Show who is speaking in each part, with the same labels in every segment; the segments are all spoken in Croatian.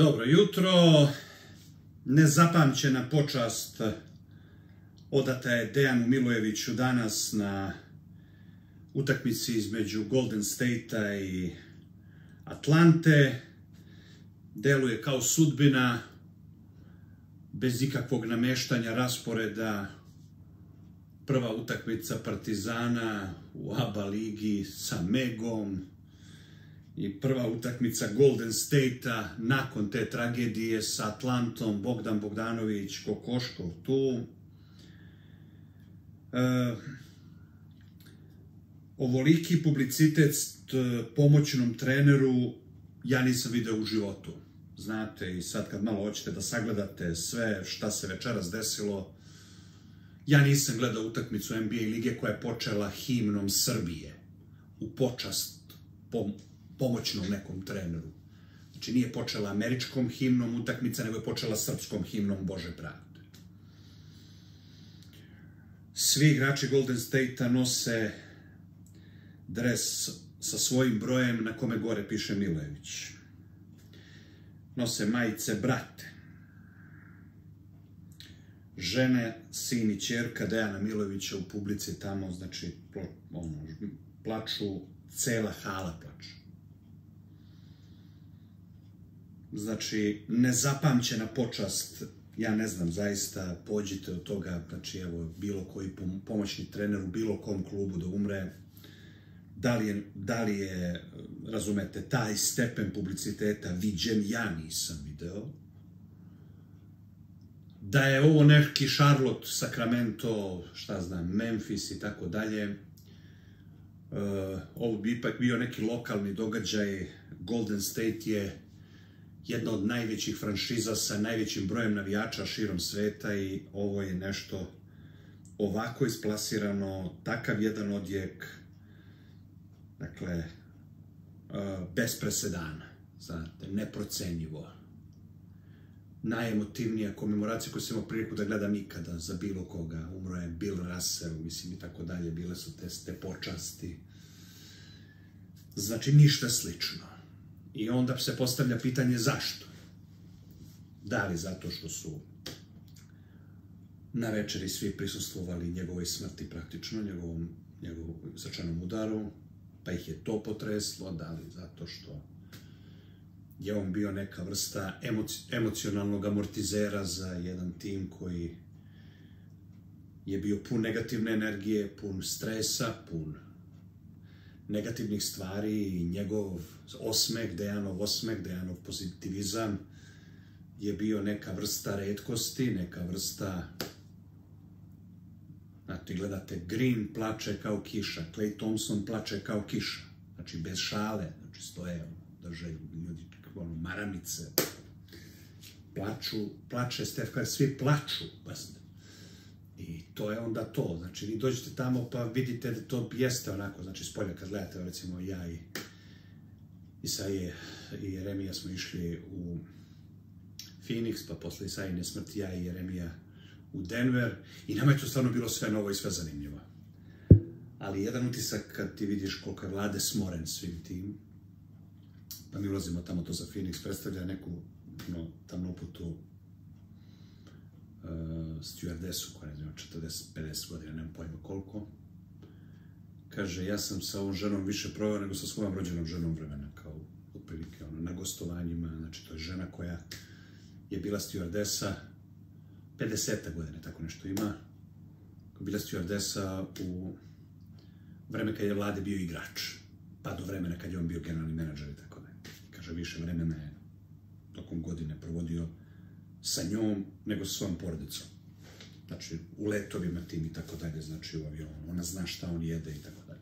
Speaker 1: Dobro jutro, nezapamćena počast odata je Dejanu Milojeviću danas na utakmici između Golden State-a i Atlante. Deluje kao sudbina, bez ikakvog nameštanja rasporeda. Prva utakmica Partizana u ABA ligi sa Megom, i prva utakmica Golden State-a nakon te tragedije sa Atlantom, Bogdan Bogdanović, Kokoškov tu. E, ovoliki publicitet pomoćnom treneru ja nisam video u životu. Znate, i sad kad malo hoćete da sagledate sve šta se večeras desilo, ja nisam gledao utakmicu NBA lige koja je počela himnom Srbije u počast pomoćnom nekom treneru. Znači nije počela američkom himnom utakmica, nego je počela srpskom himnom Bože pravde. Svi igrači Golden State-a nose dres sa svojim brojem na kome gore piše Milojević. Nose majice brate. Žene, sin i čerka Dejana Milojevića u publici tamo, znači, ono, plaču, cela hala plaču. Znači, nezapamćena počast, ja ne znam, zaista pođite od toga, znači, evo, bilo koji pomoćni trener u bilo kom klubu da umre, da li je, da li je razumete, taj stepen publiciteta viđen, ja nisam video. Da je ovo neki Charlotte, Sacramento, šta znam, Memphis i tako dalje, e, ovo bi ipak bio neki lokalni događaj, Golden State je jedna od najvećih franšiza sa najvećim brojem navijača širom sveta i ovo je nešto ovako isplasirano, takav jedan odjek, dakle, bez presedana, znate, neprocenjivo. Najemotivnija komemoracija koju sam imao priliku da gledam ikada za bilo koga. Umro je Bill Russell, mislim i tako dalje, bile su te, te počasti. Znači, ništa slično. I onda se postavlja pitanje zašto? Da li zato što su na večeri svi prisustvovali njegovoj smrti praktično, njegovom, njegovom srčanom udaru, pa ih je to potreslo, da li zato što je on bio neka vrsta emocionalnog amortizera za jedan tim koji je bio pun negativne energije, pun stresa, pun negativnih stvari njegov osmeh, Dejanov osmeh, Dejanov pozitivizam je bio neka vrsta redkosti, neka vrsta Znate, gledate, Green plače kao kiša, Clay Thompson plače kao kiša. Znači, bez šale, znači, stoje, drže ljudi, ono, maramice, plaču, plače Curry, svi plaču, pazite. I to je onda to. Znači, vi dođete tamo pa vidite da to jeste onako, znači, spolja kad gledate, recimo, ja i Isaije i Jeremija smo išli u Phoenix, pa posle Isajine smrti ja i Jeremija u Denver i nama je to stvarno bilo sve novo i sve zanimljivo. Ali jedan utisak kad ti vidiš koliko je vlade smoren svim tim, pa mi ulazimo tamo to za Phoenix, predstavlja neku no, tamnoputu uh, stewardesu koja je 40-50 godina, nemam pojma koliko. Kaže, ja sam sa ovom ženom više proveo nego sa svojom rođenom ženom vremena, kao otprilike ono, na gostovanjima, znači to je žena koja je bila stewardesa 50. godine, tako nešto ima. Bila stewardesa u vreme kad je Vlade bio igrač, pa do vremena kad je on bio generalni menadžer i tako da. Kaže, više vremena je tokom godine provodio sa njom nego sa svojom porodicom. Znači, u letovima tim i tako dalje, znači u avionu. Ona zna šta on jede i tako dalje.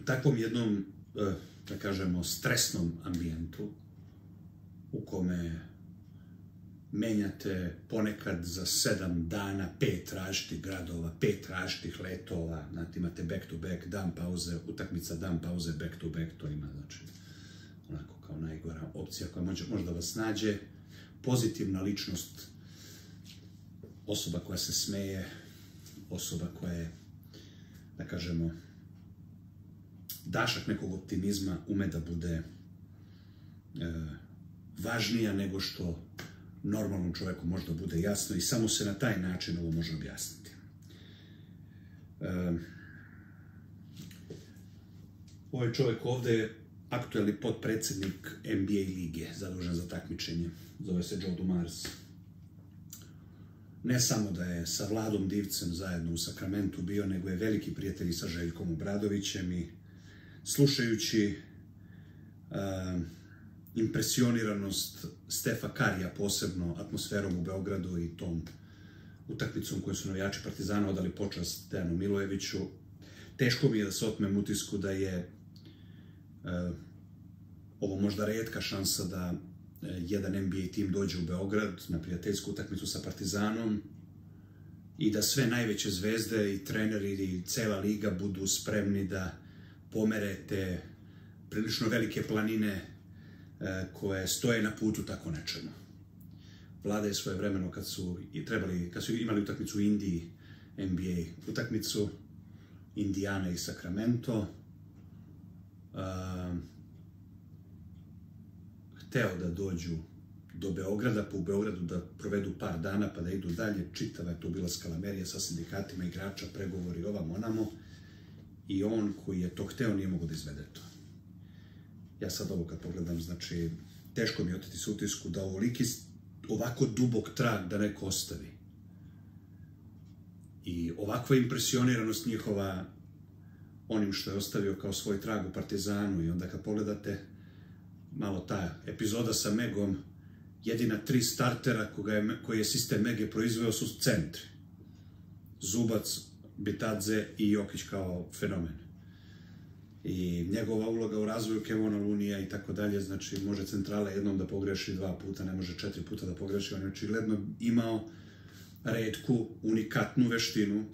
Speaker 1: U takvom jednom, eh, da kažemo, stresnom ambijentu, u kome menjate ponekad za sedam dana pet različitih gradova, pet različitih letova, znate, imate back to back, dan pauze, utakmica, dan pauze, back to back, to ima, znači, onako kao najgora opcija koja može, možda vas nađe, pozitivna ličnost, osoba koja se smeje, osoba koja je, da kažemo, dašak nekog optimizma ume da bude e, važnija nego što normalnom čovjeku možda bude jasno i samo se na taj način ovo može objasniti. E, ovaj čovjek ovdje je aktuelni potpredsjednik NBA lige, zadužen za takmičenje. Zove se Joe Dumars. Ne samo da je sa Vladom Divcem zajedno u Sakramentu bio, nego je veliki prijatelj i sa Željkom Obradovićem i slušajući impresioniranost Stefa Karija posebno atmosferom u Beogradu i tom utakmicom koju su navijači Partizana odali počast Dejanu Milojeviću. Teško mi je da se otmem utisku da je ovo možda redka šansa da jedan NBA tim dođe u Beograd na prijateljsku utakmicu sa Partizanom i da sve najveće zvezde i treneri i cela liga budu spremni da pomerete prilično velike planine koje stoje na putu tako nečemu. Vlada je svoje vremeno kad su, trebali, kad su imali utakmicu u Indiji, NBA utakmicu, Indiana i Sacramento, hteo da dođu do Beograda, pa u Beogradu da provedu par dana, pa da idu dalje. Čitava je to bila skalamerija sa sindikatima igrača, pregovori ovam onamo. I on koji je to hteo nije mogo da izvede to. Ja sad ovo kad pogledam, znači, teško mi je oteti s utisku da ovoliki, ovako dubok trag da neko ostavi. I ovakva impresioniranost njihova onim što je ostavio kao svoj trag u Partizanu i onda kad pogledate malo ta epizoda sa Megom, jedina tri startera koga je, koje je sistem Mege proizveo su centri. Zubac, Bitadze i Jokić kao fenomen. I njegova uloga u razvoju Kevona Lunija i tako dalje, znači može centrala jednom da pogreši dva puta, ne može četiri puta da pogreši, on je očigledno imao redku, unikatnu veštinu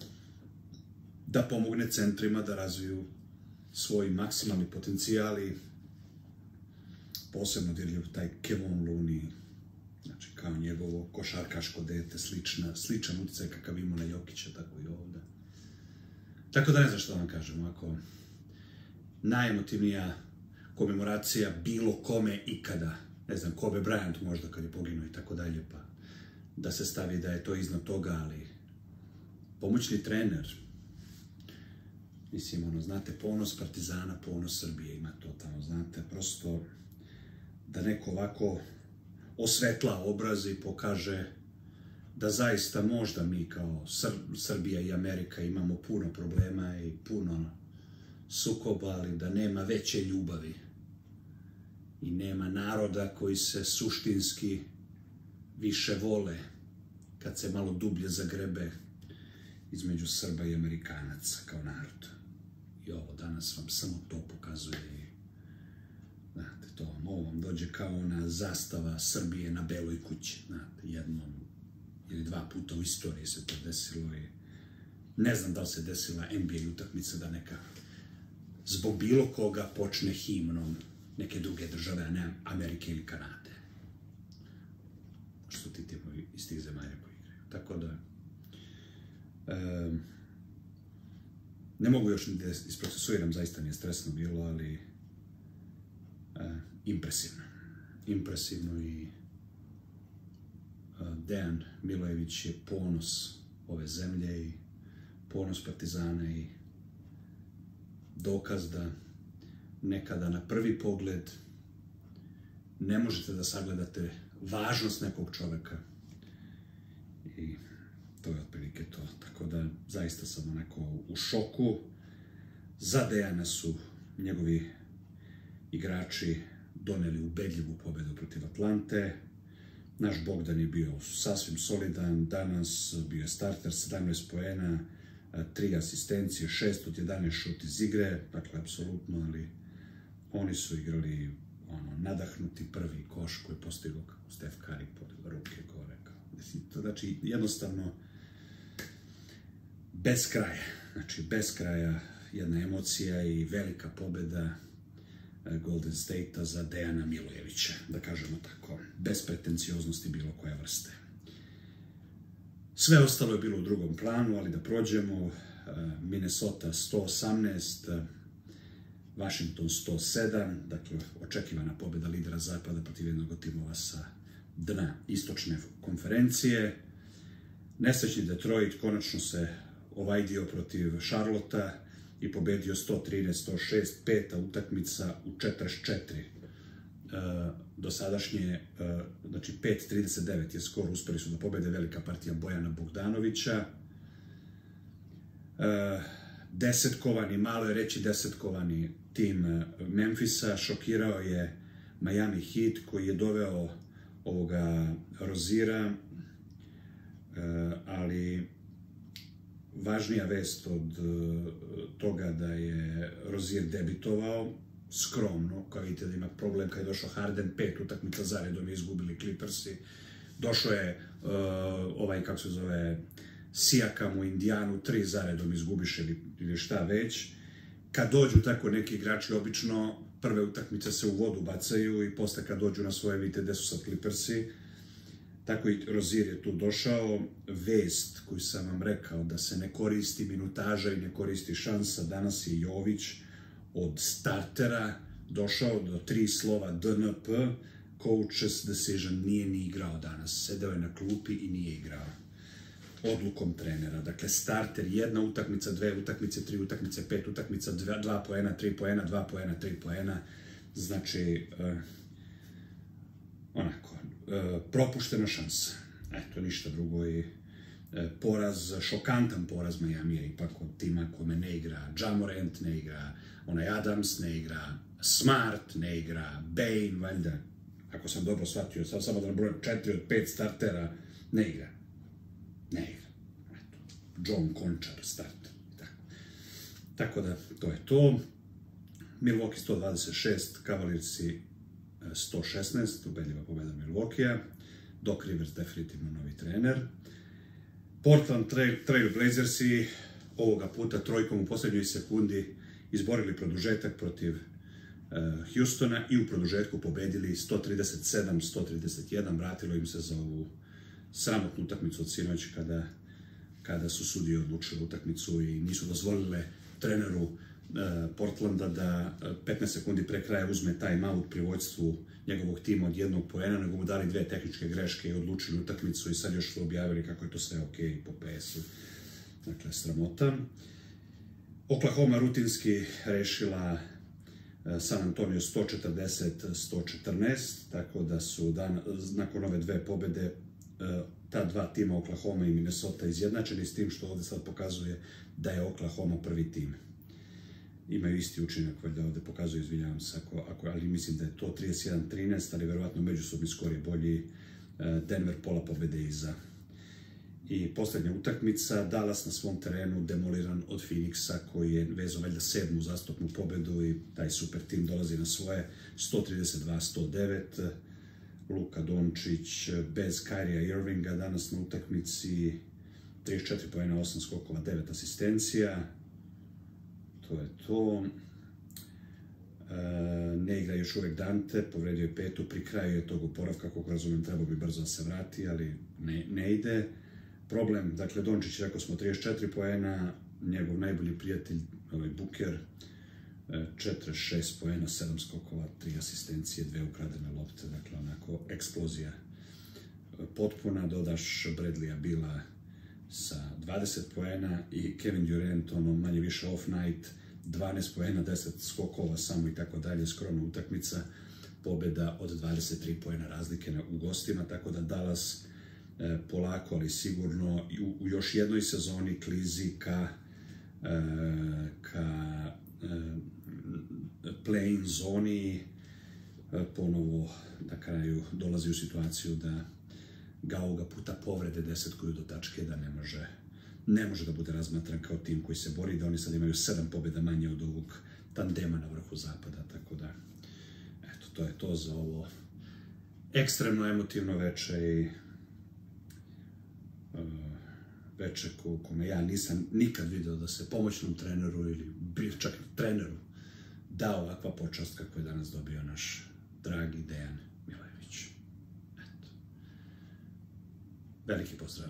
Speaker 1: da pomogne centrima da razviju svoj maksimalni potencijal i posebno dirljiv taj Kevon Looney, znači kao njegovo košarkaško dete, slična, sličan utjecaj kakav ima na Jokića, tako i ovdje. Tako da ne znam što vam kažem, ako najemotivnija komemoracija bilo kome ikada, ne znam, Kobe Bryant možda kad je poginuo i tako dalje, pa da se stavi da je to iznad toga, ali pomoćni trener, mislim, ono, znate, ponos Partizana, ponos Srbije, ima to tamo, znate, prosto da neko ovako osvetla obraz i pokaže da zaista možda mi kao Srbija i Amerika imamo puno problema i puno sukoba, ali da nema veće ljubavi i nema naroda koji se suštinski više vole kad se malo dublje zagrebe između Srba i Amerikanaca kao narod. I ovo danas vam samo to pokazuje to ovo vam dođe kao ona zastava Srbije na Beloj kući. Znate, jednom ili dva puta u istoriji se to desilo i ne znam da li se desila NBA utakmica da neka zbog bilo koga počne himnom neke druge države, a ne Amerike ili Kanade. Što ti timovi iz tih zemalja koji igraju. Tako da, ne mogu još da isprocesuiram, zaista mi je stresno bilo, ali impresivno. Impresivno i Dejan Milojević je ponos ove zemlje i ponos Partizana i dokaz da nekada na prvi pogled ne možete da sagledate važnost nekog čoveka. I to je otprilike to. Tako da zaista sam onako u šoku. Za Dejana su njegovi igrači doneli ubedljivu pobedu protiv Atlante. Naš Bogdan je bio sasvim solidan, danas bio je starter, 17 poena, tri asistencije, 6 od 11 šut iz igre, dakle, apsolutno, ali oni su igrali ono, nadahnuti prvi koš koji je postigao kako Steph Curry pod ruke gore. To znači, jednostavno, bez kraja, znači bez kraja jedna emocija i velika pobeda E, Golden State-a za Dejana Milojevića, da kažemo tako, bez pretencioznosti bilo koje vrste. Sve ostalo je bilo u drugom planu, ali da prođemo, e, Minnesota 118, Washington 107, dakle očekivana pobjeda lidera zapada protiv jednog timova sa dna istočne konferencije. Nesrećni Detroit konačno se ovajdio protiv Charlotta i pobedio 113-106, peta utakmica u 44. Uh, dosadašnje, uh, znači 5-39 je skor, uspeli su da pobede velika partija Bojana Bogdanovića. Uh, desetkovani, malo je reći desetkovani tim Memfisa, šokirao je Miami Heat koji je doveo ovoga Rozira, ali važnija vest od toga da je Rozir debitovao, skromno, kao vidite da ima problem kad je došao Harden, pet utakmica zaredom je izgubili Clippersi, došao je uh, ovaj, kako se zove, Sijakam u Indijanu, tri zaredom izgubiš ili, ili šta već. Kad dođu tako neki igrači, obično prve utakmice se u vodu bacaju i posle kad dođu na svoje, vidite gde su sad Clippersi, tako i Rozir je tu došao. Vest koju sam vam rekao da se ne koristi minutaža i ne koristi šansa, danas je Jović, od startera došao do tri slova DNP, coach's decision, nije ni igrao danas. Sedeo je na klupi i nije igrao. Odlukom trenera. Dakle, starter, jedna utakmica, dve utakmice, tri utakmice, pet utakmica, dva, dva poena, tri poena, dva poena, tri poena. Znači, uh, onako, propuštena šansa. Eto, ništa drugo i e, poraz, šokantan poraz Miami ipak od tima kome ne igra Jamorant, ne igra onaj Adams, ne igra Smart, ne igra Bane, valjda, ako sam dobro shvatio, sad samo da nabrojem četiri od pet startera, ne igra. Ne igra. Eto. John Končar start. Tako. Tako da, to je to. Milwaukee 126, Cavaliersi 116, ubedljiva pobeda Milwaukee-a. Doc Rivers definitivno novi trener. Portland Trail, Blazersi ovoga puta trojkom u posljednjoj sekundi izborili produžetak protiv uh, Houstona i u produžetku pobedili 137-131, vratilo im se za ovu sramotnu utakmicu od sinoć kada, kada su sudije odlučili utakmicu i nisu dozvolile treneru Portlanda da 15 sekundi pre kraja uzme time out pri vojstvu njegovog tima od jednog poena, nego mu dali dve tehničke greške i odlučili utakmicu i sad još su objavili kako je to sve ok po PS-u. Dakle, sramota. Oklahoma rutinski rešila San Antonio 140-114, tako da su dan, nakon ove dve pobede ta dva tima Oklahoma i Minnesota izjednačeni s tim što ovde sad pokazuje da je Oklahoma prvi tim. Imaju isti učinak, valjda ovde pokazuje, izvinjavam se, ako, ako, ali mislim da je to 31-13, ali verovatno međusobni skor je bolji. Denver pola pobede iza i poslednja utakmica, Dallas na svom terenu demoliran od Phoenixa koji je vezao valjda sedmu zastupnu pobedu i taj super tim dolazi na svoje 132-109. Luka Dončić bez Kairija Irvinga danas na utakmici 34 pojena, 8 skokova, 9 asistencija. To je to. E, ne igra još uvek Dante, povredio je petu, pri kraju je tog oporavka, kako razumem, trebao bi brzo se vrati, ali ne, ne ide problem, dakle Dončić, rekao smo 34 poena, njegov najbolji prijatelj, ovaj Buker, 46 poena, 7 skokova, 3 asistencije, 2 ukradene lopte, dakle onako eksplozija potpuna, dodaš Bradleya Bila sa 20 poena i Kevin Durant, ono manje više off night, 12 poena, 10 skokova samo i tako dalje, skromna utakmica, pobeda od 23 poena razlike u gostima, tako da Dallas E, polako, ali sigurno u, još jednoj sezoni klizi ka, e, ka e, playing zoni ponovo na kraju dolazi u situaciju da ga ovoga puta povrede desetkuju do tačke da ne može ne može da bude razmatran kao tim koji se bori, da oni sad imaju sedam pobjeda manje od ovog tandema na vrhu zapada, tako da eto, to je to za ovo ekstremno emotivno veče i veče ko, kome ja nisam nikad video da se pomoćnom treneru ili čak treneru da ovakva počast kako je danas dobio naš dragi Dejan Milojević. Eto. Veliki pozdrav.